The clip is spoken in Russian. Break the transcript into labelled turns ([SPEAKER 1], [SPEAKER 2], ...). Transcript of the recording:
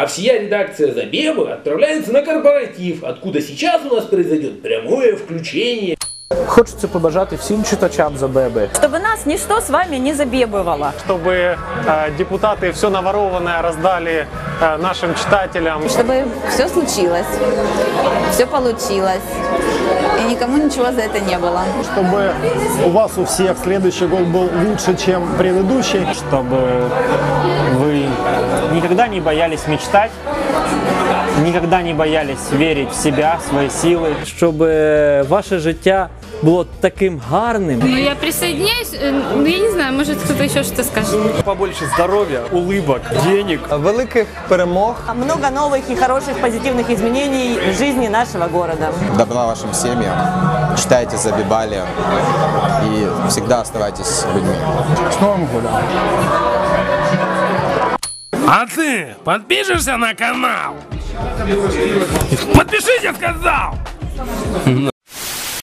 [SPEAKER 1] А всея редакция Забеба отправляется на корпоратив, откуда сейчас у нас произойдет прямое включение.
[SPEAKER 2] Хочеться побажати всім читачам Забеби,
[SPEAKER 3] Чтобы нас ничто с вами не забебывало.
[SPEAKER 4] чтобы э, депутаты все наворованное раздали э, нашим читателям.
[SPEAKER 5] чтобы все случилось, все получилось, и никому ничего за это не было.
[SPEAKER 6] чтобы у вас у всех следующий год был лучше, чем предыдущий.
[SPEAKER 7] чтобы вы никогда не боялись мечтать, никогда не боялись верить в себя, в свои силы.
[SPEAKER 8] щоб е, ваше життя було таким гарним.
[SPEAKER 9] Ну, я присоединяюсь. Э, Ну, я не знаю, может, кто-то еще что-то скажет.
[SPEAKER 4] Побольше здоровья, улыбок, денег.
[SPEAKER 10] великих перемог.
[SPEAKER 3] Много новых и хороших позитивных изменений в жизни нашего города.
[SPEAKER 10] Добра вашим семьям. Читайте Забибали и всегда оставайтесь людьми.
[SPEAKER 6] С Новым годом!
[SPEAKER 1] А ты подпишешься на канал? Подпишись, я сказал!